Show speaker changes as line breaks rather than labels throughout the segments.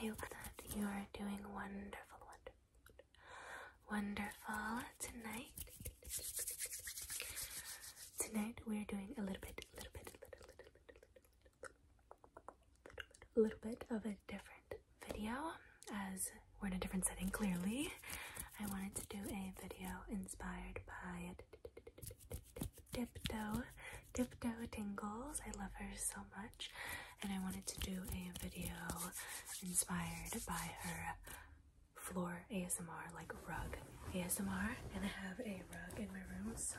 hope that you are doing wonderful, wonderful, wonderful tonight. Tonight we're doing a little bit, little bit, little, little, little, little, little bit of a different video as we're in a different setting clearly. I wanted to do a video inspired by Dipto, Dipto Tingles. I love her so much and I wanted to do a video inspired by her floor ASMR, like rug ASMR, and I have a rug in my room, so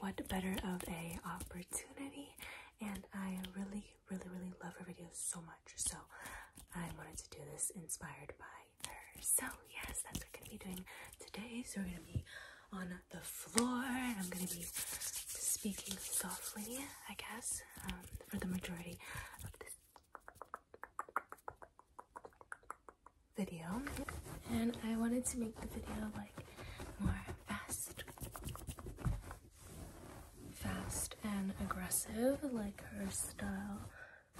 what better of a opportunity? And I really, really, really love her videos so much, so I wanted to do this inspired by her. So yes, that's what we're gonna be doing today. So we're gonna be on the floor, and I'm gonna be speaking softly, I guess, um, for the majority of this video. And I wanted to make the video like more fast, fast and aggressive, like her style.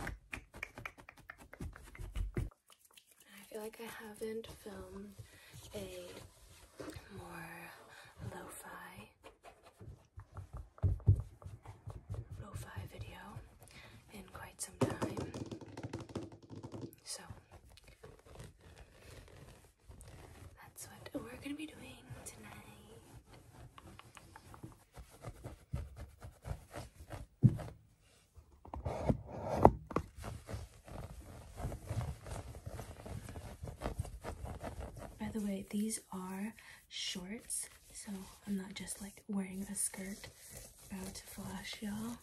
I feel like I haven't filmed a more lo-fi lo-fi video in quite some time. So that's what we're gonna be doing tonight. By the way, these are shorts, so I'm not just like wearing a skirt about to flash y'all.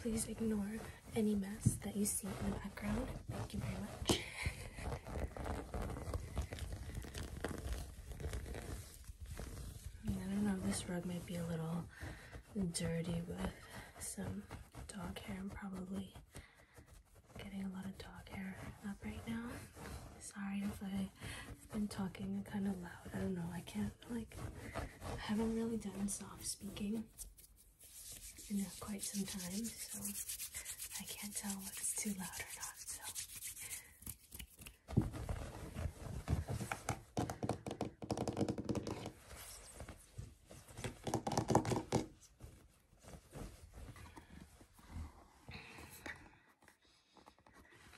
Please ignore any mess that you see in the background. Thank you very much. I don't know, this rug might be a little dirty with some dog hair. I'm probably getting a lot of dog hair up right now. Sorry if I've been talking kind of loud. I don't know, I can't, like, I haven't really done soft speaking in quite some time, so I can't tell what's too loud or not. So.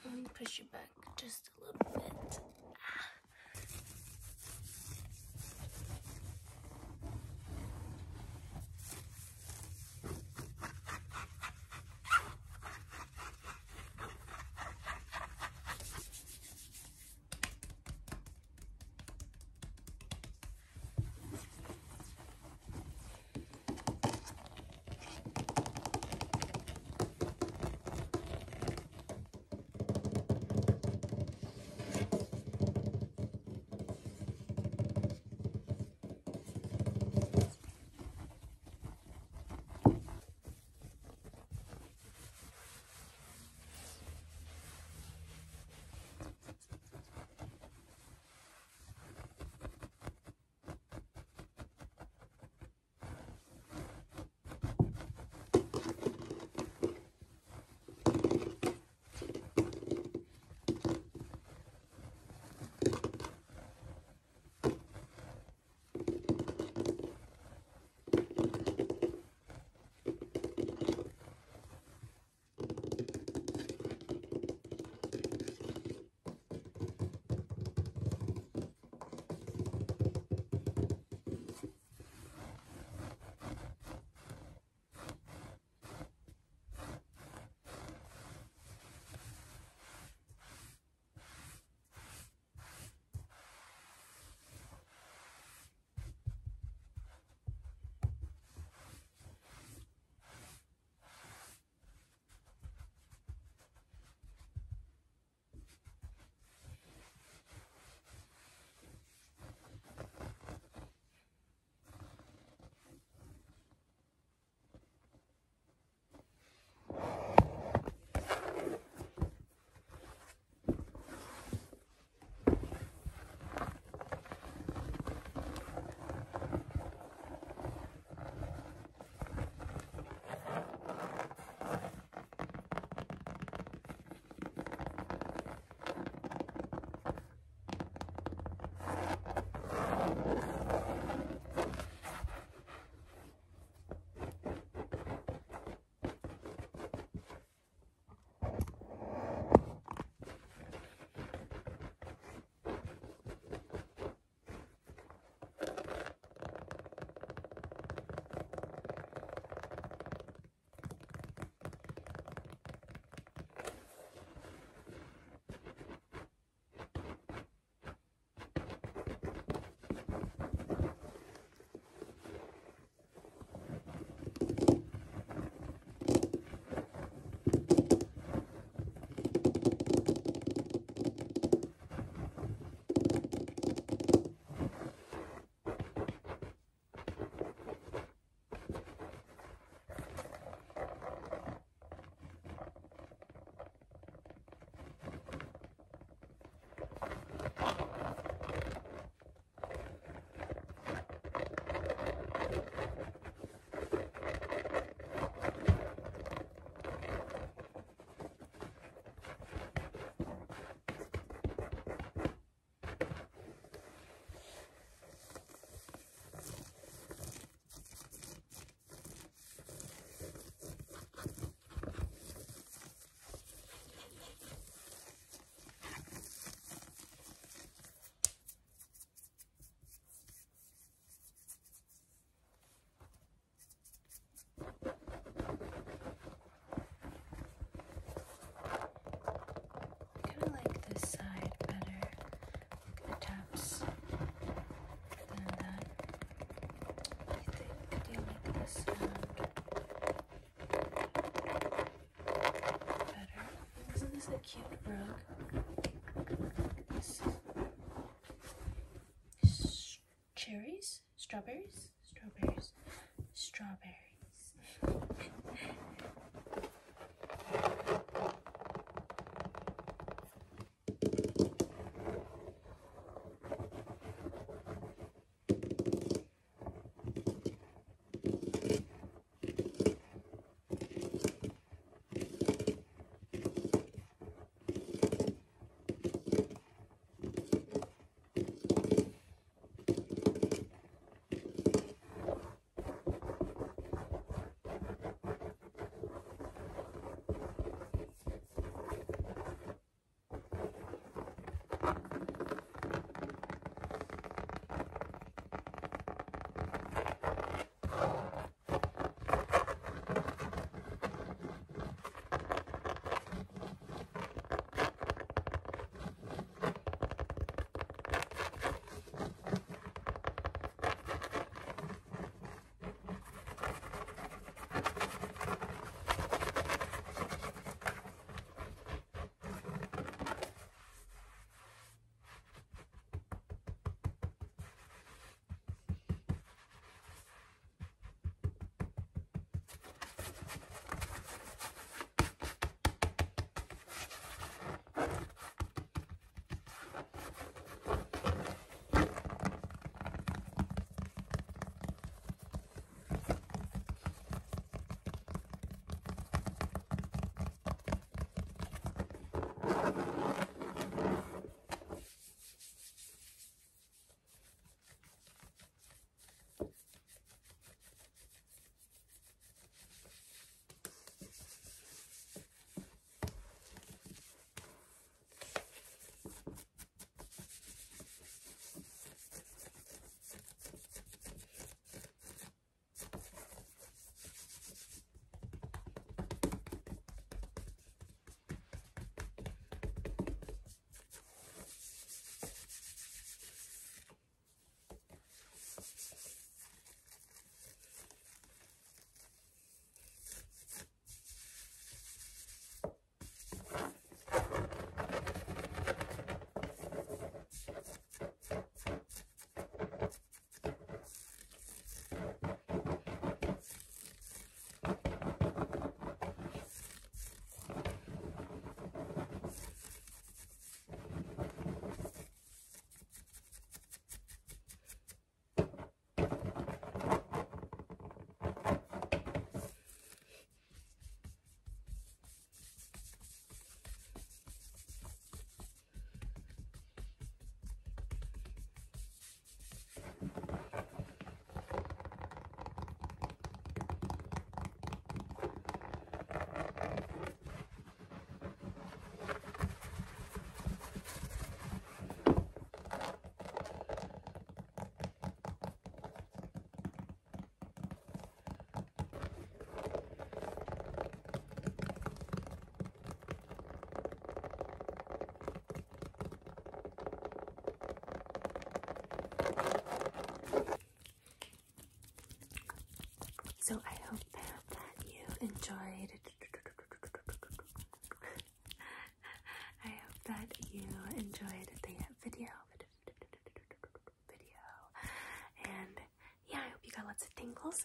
Let me push you back just a little bit. I like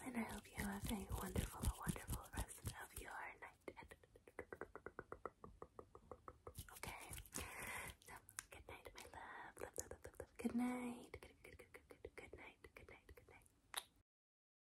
and I hope you have a wonderful,